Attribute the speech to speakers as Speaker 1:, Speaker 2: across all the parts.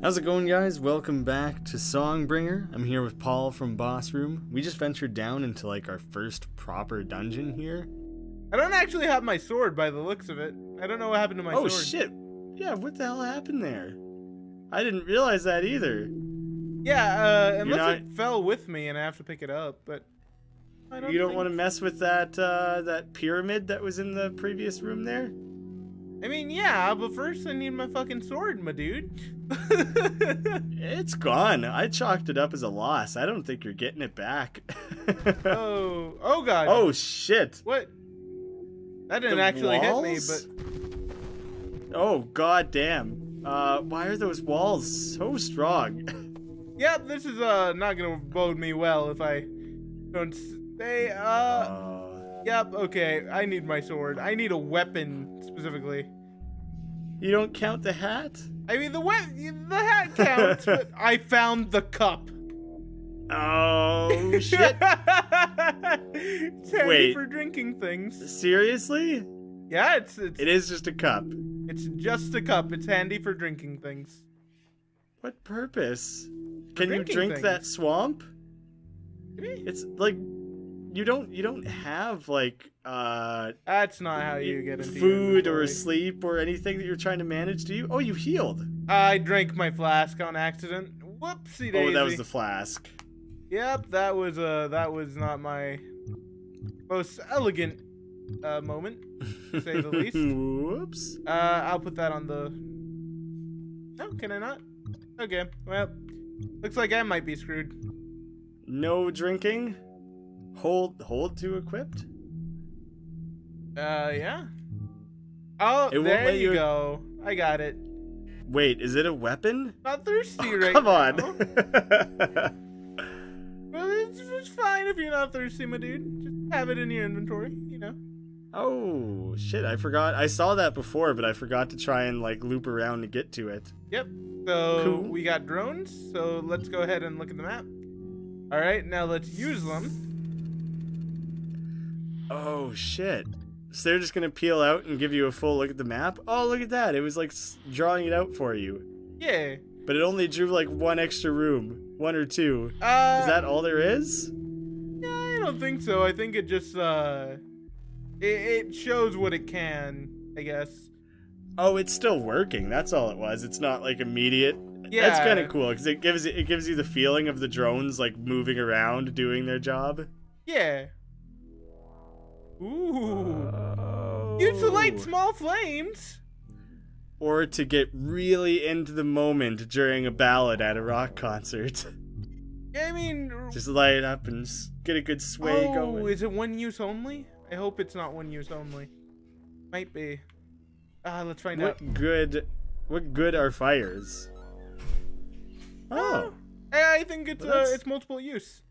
Speaker 1: How's it going, guys? Welcome back to Songbringer. I'm here with Paul from Boss Room. We just ventured down into like our first proper dungeon here.
Speaker 2: I don't actually have my sword by the looks of it. I don't know what happened to my
Speaker 1: oh
Speaker 2: sword.
Speaker 1: shit! Yeah, what the hell happened there? I didn't realize that either.
Speaker 2: Yeah, uh, unless
Speaker 1: not-
Speaker 2: it fell with me and I have to pick it up, but I don't
Speaker 1: you don't
Speaker 2: think-
Speaker 1: want to mess with that uh, that pyramid that was in the previous room there.
Speaker 2: I mean, yeah, but first I need my fucking sword, my dude.
Speaker 1: It's gone. I chalked it up as a loss. I don't think you're getting it back.
Speaker 2: oh, oh god.
Speaker 1: oh shit!
Speaker 2: what? That didn't
Speaker 1: The
Speaker 2: actually hit me, but
Speaker 1: Oh god damn! Uh, why are those walls so strong?
Speaker 2: yep, this is uh not gonna bode me well if I don't stay. Uh,
Speaker 1: Uh,
Speaker 2: yep. Okay, I need my sword. I need a weapon specifically.
Speaker 1: you don't count the hat?
Speaker 2: I mean, the the hat counts, but I found the cup.
Speaker 1: Oh shit!
Speaker 2: it's handy
Speaker 1: Wait.
Speaker 2: for drinking things.
Speaker 1: Seriously?
Speaker 2: Yeah, it's it's
Speaker 1: It is just a cup.
Speaker 2: it's just a cup. It's handy for drinking things.
Speaker 1: What purpose? Can you drink that swamp?
Speaker 2: Maybe.
Speaker 1: It's like you don't you don't have like uh
Speaker 2: That's not how you get
Speaker 1: food or sleep or anything that you're trying to manage, do you? Oh, you healed.
Speaker 2: I drank my flask on accident. Whoopsie daisy.
Speaker 1: Oh, that was the flask.
Speaker 2: Yep, that was uh that was not my most elegant uh moment. To say the least.
Speaker 1: Whoops.
Speaker 2: Uh, I'll put that on the. No, can I not? Okay, well, looks like I might be screwed.
Speaker 1: No drinking. Hold hold to equipped.
Speaker 2: Uh, yeah. Oh,
Speaker 1: It
Speaker 2: there you
Speaker 1: you-
Speaker 2: go. I got it.
Speaker 1: Wait, is it a weapon?
Speaker 2: Not thirsty
Speaker 1: Oh,
Speaker 2: right
Speaker 1: come
Speaker 2: now.
Speaker 1: on.
Speaker 2: Well, it's, it's fine if you're not thirsty, my dude. Just have it in your inventory, you know.
Speaker 1: oh shit! I forgot. I saw that before, but I forgot to try and like loop around to get to it.
Speaker 2: Yep. So
Speaker 1: Cool.
Speaker 2: we got drones. So let's go ahead and look at the map. All right, now let's use them.
Speaker 1: Oh shit! So they're just gonna peel out and give you a full look at the map. Oh look at that! It was like drawing it out for you,
Speaker 2: Yeah.
Speaker 1: but it only drew like one extra room, one or two.
Speaker 2: Uh,
Speaker 1: Is that all there is?
Speaker 2: Yeah, I don't think so. I think it just uh, it, it shows what it can. I guess.
Speaker 1: Oh, it's still working. That's all it was. It's not like immediate.
Speaker 2: Yeah.
Speaker 1: That's kind of cool because it gives it gives you the feeling of the drones like moving around doing their job.
Speaker 2: Yeah. Ooh.
Speaker 1: Oh.
Speaker 2: Use to light small flames.
Speaker 1: Or to get really into the moment during a ballad at a rock concert.
Speaker 2: I mean,
Speaker 1: Just light it up and get a good sway
Speaker 2: oh,
Speaker 1: going.
Speaker 2: is it one use only? I hope it's not one use only. Might be. Ah, let's find out.
Speaker 1: What good? What good are fires? Oh,
Speaker 2: I I think it's
Speaker 1: Well,
Speaker 2: uh, it's multiple use.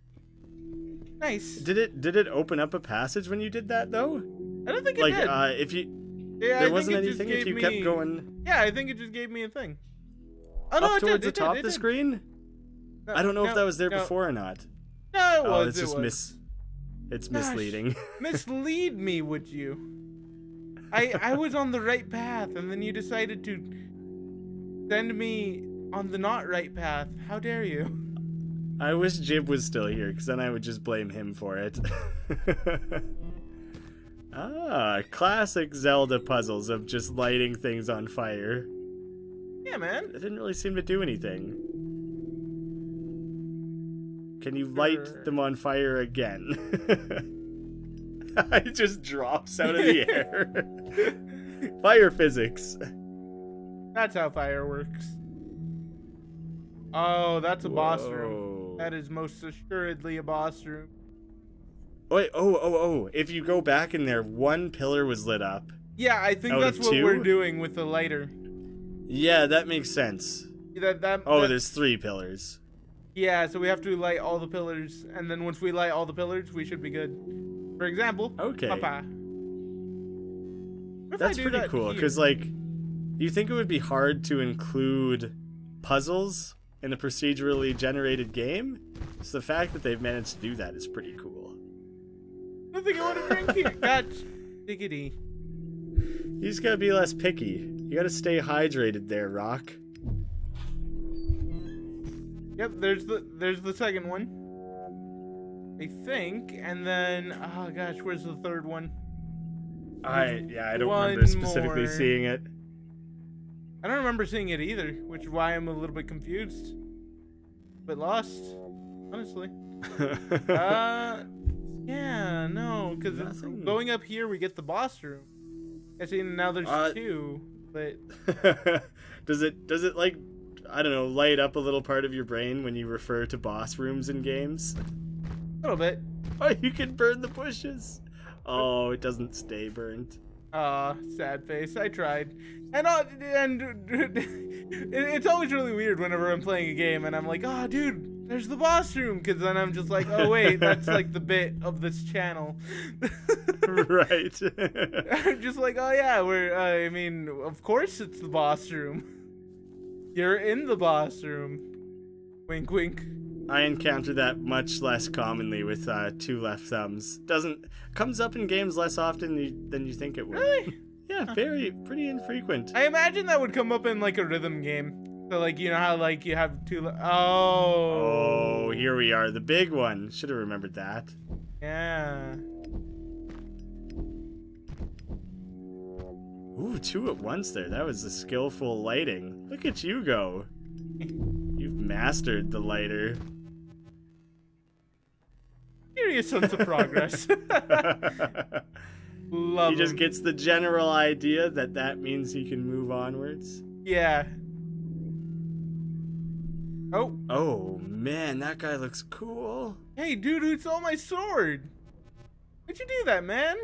Speaker 2: Nice.
Speaker 1: did it did it open up a passage when you did that though?
Speaker 2: I don't think it
Speaker 1: Like,
Speaker 2: did.
Speaker 1: uh, if you
Speaker 2: yeah, I
Speaker 1: there
Speaker 2: think
Speaker 1: wasn't
Speaker 2: it just
Speaker 1: anything if you
Speaker 2: me-
Speaker 1: kept going
Speaker 2: Yeah, I think it just gave me a thing. Oh no,
Speaker 1: up towards
Speaker 2: did.
Speaker 1: the top of the screen.
Speaker 2: No,
Speaker 1: I don't know
Speaker 2: no,
Speaker 1: if that was there
Speaker 2: no.
Speaker 1: before or not.
Speaker 2: No, it was.
Speaker 1: oh, it's
Speaker 2: it
Speaker 1: just
Speaker 2: was.
Speaker 1: mis. It's
Speaker 2: Gosh.
Speaker 1: misleading.
Speaker 2: Mislead me, would you? I I was on the right path, and then you decided to send me on the not right path. How dare you?
Speaker 1: I wish Jib was still here, because then I would just blame him for it. ah, classic Zelda puzzles of just lighting things on fire.
Speaker 2: Yeah, man.
Speaker 1: It didn't really seem to do anything. Can you light
Speaker 2: Sure.
Speaker 1: them on fire again? it just drops out of the air. fire physics.
Speaker 2: That's how fire works. Oh, that's a boss room. That is most assuredly a boss room.
Speaker 1: Wait, oh, oh, oh. If you go back in there, one pillar was lit up.
Speaker 2: Yeah, I think that's what we're doing with the lighter.
Speaker 1: Yeah, that makes sense.
Speaker 2: That that.
Speaker 1: Oh,
Speaker 2: that-
Speaker 1: there's three pillars.
Speaker 2: Yeah, so we have to light all the pillars, and then once we light all the pillars, we should be good. For example,
Speaker 1: Okay.
Speaker 2: Papa. What if I
Speaker 1: That's pretty
Speaker 2: that
Speaker 1: cool, because, like, you think it would be hard to include puzzles in a procedurally generated game? So the fact that they've managed to do that is pretty cool.
Speaker 2: I think I want to drink here. Gotcha. Diggity.
Speaker 1: You just gotta be less picky. You gotta stay hydrated there, Roq.
Speaker 2: Yep, there's the there's the second one. I think, and then oh gosh, where's the third one?
Speaker 1: I yeah, I don't
Speaker 2: One
Speaker 1: remember specifically
Speaker 2: more.
Speaker 1: seeing it.
Speaker 2: I don't remember seeing it either, which is why I'm a little bit confused. But lost, honestly. Uh, yeah, no, because going up here we get the boss room. I see now there's
Speaker 1: Uh,
Speaker 2: two, but
Speaker 1: does it does it like I don't know, light up a little part of your brain when you refer to boss rooms in games?
Speaker 2: a little bit.
Speaker 1: Oh, you can burn the bushes. Oh, it doesn't stay burnt.
Speaker 2: Uh, sad face. I tried, and uh, and it's always really weird whenever I'm playing a game and I'm like, oh, dude, there's the boss room, because then I'm just like, oh wait, that's like the bit of this channel.
Speaker 1: right.
Speaker 2: I'm just like, oh yeah, we're. Uh, I mean, of course it's the boss room. You're in the boss room. Wink, wink.
Speaker 1: I encounter that much less commonly with uh, two left thumbs. Doesn't comes up in games less often than you, than you think it would.
Speaker 2: Really?
Speaker 1: Yeah, very pretty infrequent.
Speaker 2: I imagine that would come up in like a rhythm game. So like you know how like you have two. Le- oh.
Speaker 1: Oh, here we are, the big one. Should have remembered that.
Speaker 2: Yeah.
Speaker 1: Ooh, two at once there. That was a skillful lighting. Look at you go. You've mastered the lighter.
Speaker 2: Serious sense of progress. Love.
Speaker 1: he just
Speaker 2: 'em.
Speaker 1: gets the general idea that that means he can move onwards.
Speaker 2: Yeah. Oh,
Speaker 1: Oh man, that guy looks cool.
Speaker 2: hey, dude, who stole my sword? Why'd you do that, man?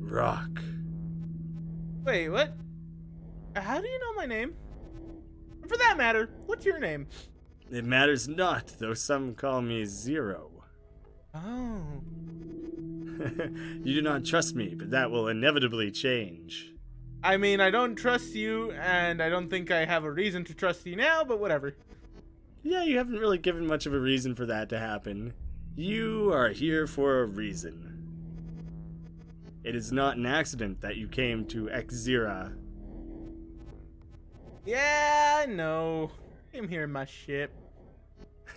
Speaker 1: Roq.
Speaker 2: Wait, what? How do you know my name? And for that matter, what's your name?
Speaker 1: It matters not, though some call me Zero.
Speaker 2: Oh.
Speaker 1: you do not trust me, but that will inevitably change.
Speaker 2: I mean, I don't trust you, and I don't think I have a reason to trust you now, but whatever.
Speaker 1: Yeah, you haven't really given much of a reason for that to happen. You are here for a reason. It is not an accident that you came to Ekzera.
Speaker 2: Yeah, I know. I'm here in my ship.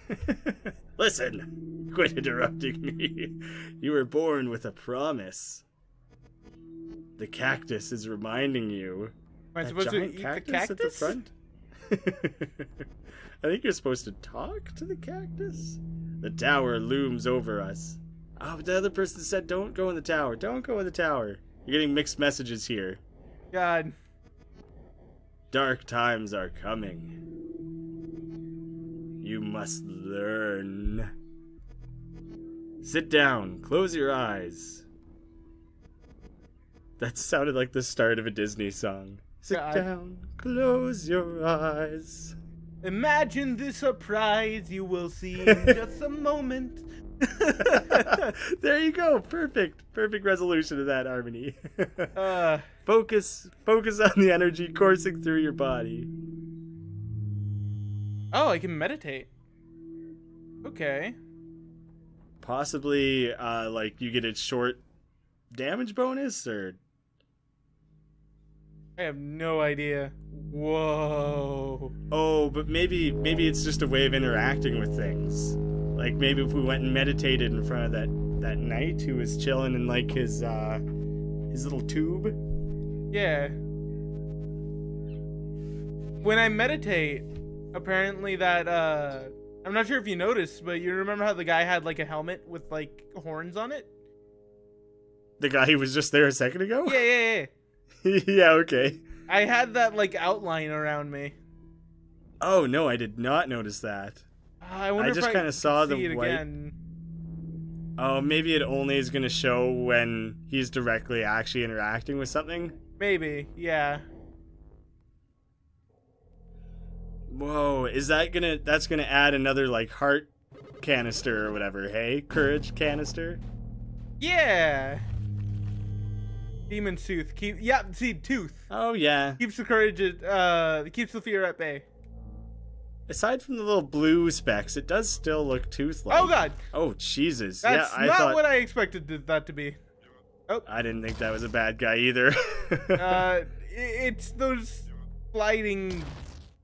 Speaker 1: Listen, quit interrupting me. You were born with a promise. The cactus is reminding you.
Speaker 2: Am I
Speaker 1: That
Speaker 2: supposed to
Speaker 1: giant
Speaker 2: eat the
Speaker 1: cactus
Speaker 2: cactus?
Speaker 1: at the front? I think you're supposed to talk to the cactus. The tower looms over us. Oh, but the other person said don't go in the tower. Don't go in the tower. You're getting mixed messages here.
Speaker 2: God.
Speaker 1: Dark times are coming. You must learn. Sit down, close your eyes. That sounded like the start of a Disney song. Sit
Speaker 2: God.
Speaker 1: down, close your eyes.
Speaker 2: Imagine the surprise you will see in just a moment.
Speaker 1: there you go. Perfect. Perfect resolution of that harmony.
Speaker 2: uh,
Speaker 1: focus focus on the energy coursing through your body.
Speaker 2: Oh, I can meditate. Okay.
Speaker 1: Possibly uh like you get a short damage bonus or
Speaker 2: I have no idea. Whoa.
Speaker 1: oh, but maybe maybe it's just a way of interacting with things. Like maybe if we went and meditated in front of that that knight who was chilling in like his uh his little tube.
Speaker 2: Yeah. When I meditate, apparently that uh I'm not sure if you noticed, but you remember how the guy had like a helmet with like horns on it?
Speaker 1: The guy who was just there a second ago?
Speaker 2: Yeah, yeah, yeah.
Speaker 1: yeah, okay.
Speaker 2: I had that like outline around me.
Speaker 1: Oh no, I did not notice that.
Speaker 2: Uh, I wonder
Speaker 1: just
Speaker 2: if
Speaker 1: kinda saw the white-
Speaker 2: again.
Speaker 1: Oh, maybe it only is going to show when he's directly actually interacting with something.
Speaker 2: Maybe, yeah.
Speaker 1: Whoa, is that gonna? That's gonna add another like heart canister or whatever. Hey, courage canister.
Speaker 2: Yeah. Demon tooth keep yeah, see tooth.
Speaker 1: Oh yeah.
Speaker 2: Keeps the courage at, uh keeps the fear at bay.
Speaker 1: Aside from the little blue specks, it does still look tooth-like.
Speaker 2: Oh god.
Speaker 1: Oh Jesus.
Speaker 2: That's
Speaker 1: yeah, I
Speaker 2: not
Speaker 1: thought.
Speaker 2: what I expected that to be. Oh.
Speaker 1: I didn't think that was a bad guy either.
Speaker 2: Uh it's those sliding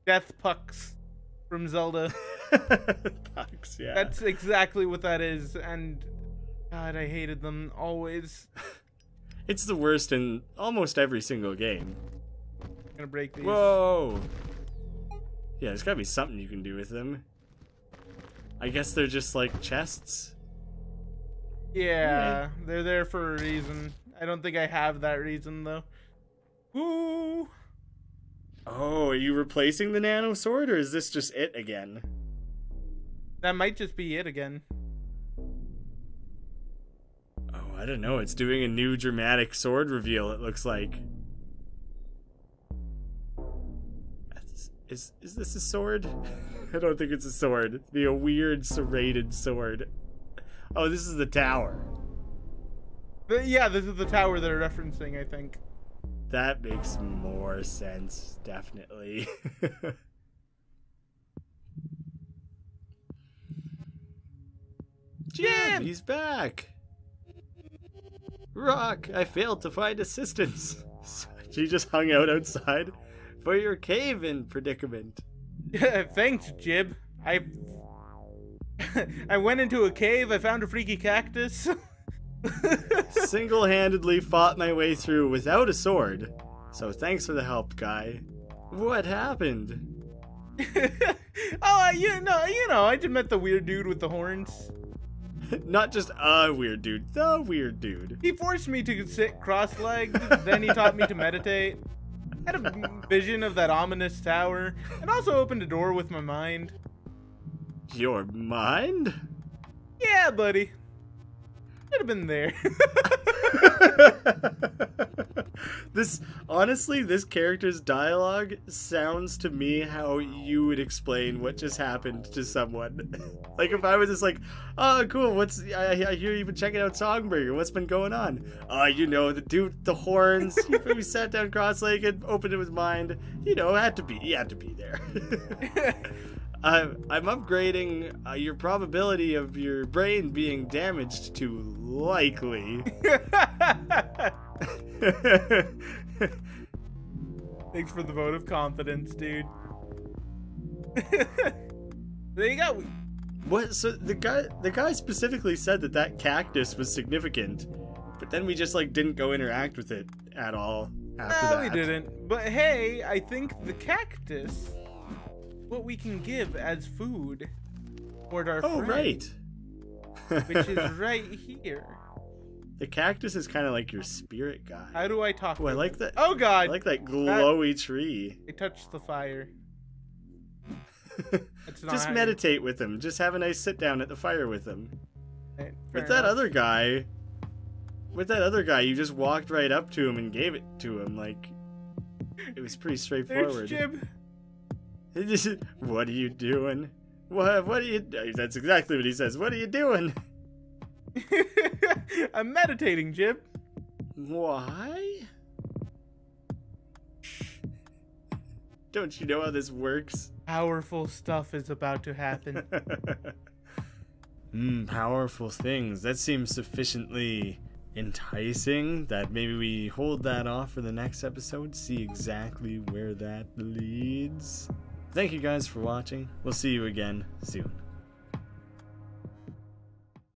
Speaker 2: death pucks. from Zelda.
Speaker 1: Pucks, yeah.
Speaker 2: That's exactly what that is, and God, I hated them always.
Speaker 1: It's the worst in almost every single game.
Speaker 2: I'm gonna break these.
Speaker 1: Whoa! Yeah, there's gotta be something you can do with them. I guess they're just like chests.
Speaker 2: Yeah, hmm. they're there for a reason. I don't think I have that reason though. Ooh.
Speaker 1: Oh, are you replacing the Nanosword or is this just it again?
Speaker 2: That might just be it again.
Speaker 1: Oh, I don't know. It's doing a new dramatic sword reveal, it looks like. That's- Is is this a sword? I don't think it's a sword. It'd be a weird serrated sword. Oh, this is the tower.
Speaker 2: But yeah, this is the tower they're referencing, I think.
Speaker 1: That makes more sense, definitely. Jib, he's back. Roq, I failed to find assistance. She just hung out outside for your cave-in predicament.
Speaker 2: Thanks, Jib. I I went into a cave, I found a freaky cactus.
Speaker 1: Single-handedly fought my way through without a sword. So thanks for the help, guy. What happened?
Speaker 2: oh, you know, you know, I just met the weird dude with the horns.
Speaker 1: Not just a weird dude, the weird dude.
Speaker 2: He forced me to sit cross-legged, then he taught me to meditate. I Had a vision of that ominous tower, and also opened a door with my mind.
Speaker 1: Your mind?
Speaker 2: Yeah, buddy. Should have been there.
Speaker 1: this honestly, this character's dialogue sounds to me how you would explain what just happened to someone. like if I was just like, "Oh, cool. What's I, I hear you've been checking out Songburger. What's been going on?" Oh, you know, the dude, the horns. he, he sat down cross-legged, opened his mind. You know, had to be. He had to be there. Uh, I'm upgrading uh, your probability of your brain being damaged to likely.
Speaker 2: Thanks for the vote of confidence, dude. there you go.
Speaker 1: what? So the guy, the guy specifically said that that cactus was significant, but then we just like didn't go interact with it at all after
Speaker 2: No,
Speaker 1: that.
Speaker 2: we didn't. But hey, I think the cactus, what we can give as food toward our
Speaker 1: Oh
Speaker 2: friend,
Speaker 1: right.
Speaker 2: which is right here.
Speaker 1: the cactus is kind of like your spirit guy.
Speaker 2: How do I talk?
Speaker 1: Oh, I like that.
Speaker 2: Oh God!
Speaker 1: I like that glowy tree.
Speaker 2: I touched the fire.
Speaker 1: Just meditate with him. Just have a nice sit down at the fire with him.
Speaker 2: Fair
Speaker 1: With that
Speaker 2: enough.
Speaker 1: other guy, with that other guy, you just walked right up to him and gave it to him. Like it was pretty straightforward.
Speaker 2: There's
Speaker 1: straightforward. What are you doing? What? What are you? That's exactly what he says. What are you doing?
Speaker 2: I'm meditating, Jib.
Speaker 1: Why? Don't you know how this works?
Speaker 2: Powerful stuff is about to happen.
Speaker 1: Hmm, powerful things. That seems sufficiently enticing that maybe we hold that off for the next episode, see exactly where that leads. Thank you guys for watching. We'll see you again soon.